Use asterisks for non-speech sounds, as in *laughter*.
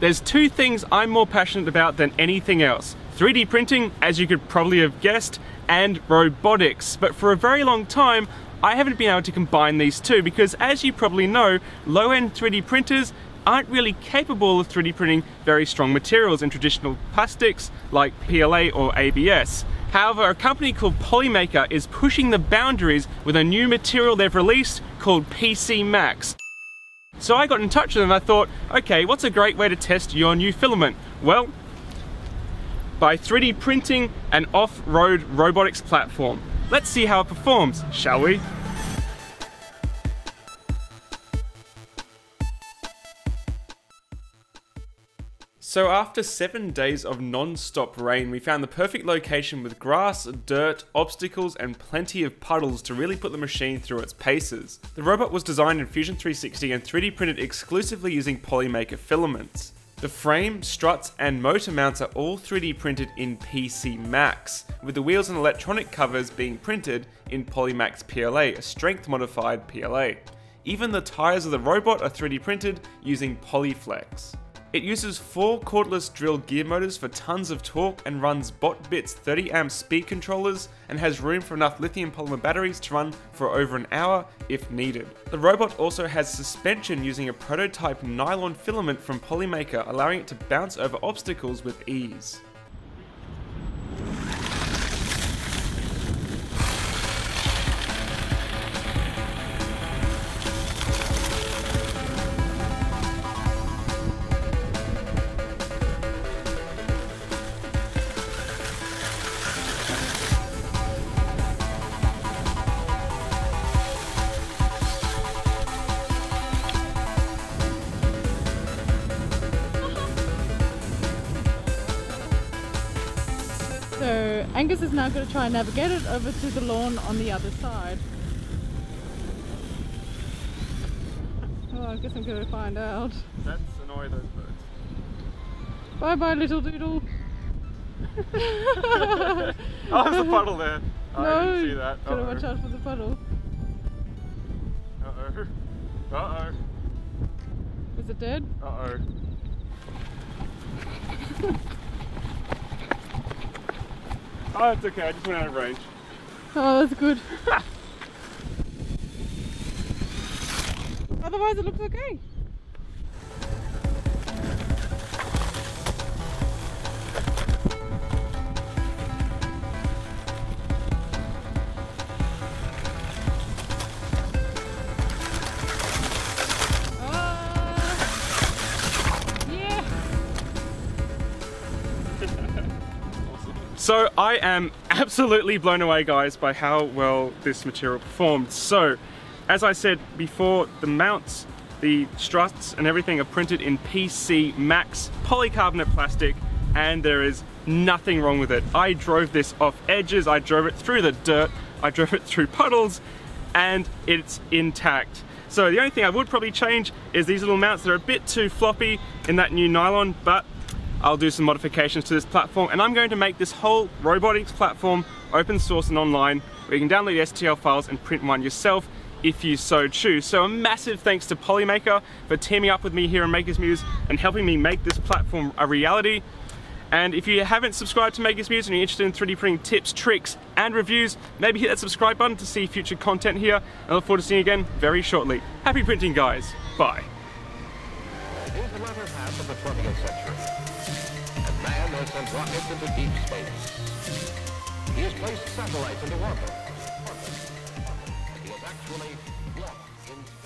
there's two things I'm more passionate about than anything else. 3D printing, as you could probably have guessed, and robotics. But for a very long time, I haven't been able to combine these two because as you probably know, low-end 3D printers aren't really capable of 3D printing very strong materials in traditional plastics like PLA or ABS. However, a company called Polymaker is pushing the boundaries with a new material they've released called PC Max. So I got in touch with them and I thought, okay, what's a great way to test your new filament? Well, by 3D printing an off-road robotics platform. Let's see how it performs, shall we? So after seven days of non-stop rain, we found the perfect location with grass, dirt, obstacles, and plenty of puddles to really put the machine through its paces. The robot was designed in Fusion 360 and 3D printed exclusively using Polymaker filaments. The frame, struts, and motor mounts are all 3D printed in PC Max, with the wheels and electronic covers being printed in Polymax PLA, a strength modified PLA. Even the tyres of the robot are 3D printed using Polyflex. It uses four cordless drill gear motors for tons of torque and runs BotBitz 30 amp speed controllers and has room for enough lithium polymer batteries to run for over an hour if needed. The robot also has suspension using a prototype nylon filament from Polymaker allowing it to bounce over obstacles with ease. So Angus is now going to try and navigate it over to the lawn on the other side. Oh, I guess I'm going to find out. Let's annoy those birds. Bye bye, little doodle. *laughs* Oh, there's a puddle there. Oh, I no, didn't see that. gotta Uh-oh. watch out for the puddle. Uh-oh. Uh-oh. Is it dead? Uh-oh. *laughs* oh, it's okay. I just went out of range. Oh, that's good. *laughs* Otherwise, it looks okay. *laughs* Ah, yeah. *laughs* So I am *laughs* absolutely blown away guys by how well this material performed. So as I said before, the mounts, the struts and everything are printed in PC Max polycarbonate plastic and there is nothing wrong with it. I drove this off edges, I drove it through the dirt, I drove it through puddles and it's intact. So the only thing I would probably change is these little mounts that are a bit too floppy in that new nylon, but I'll do some modifications to this platform and I'm going to make this whole robotics platform open source and online where you can download STL files and print one yourself if you so choose. So a massive thanks to Polymaker for teaming up with me here in Makers Muse and helping me make this platform a reality. And if you haven't subscribed to Makers Muse and you're interested in 3D printing tips, tricks, and reviews, maybe hit that subscribe button to see future content here. I look forward to seeing you again very shortly. Happy printing, guys. Bye. The latter half of the 20th century. And man has sent rockets into deep space. He has placed satellites into orbit. He has actually walked in space.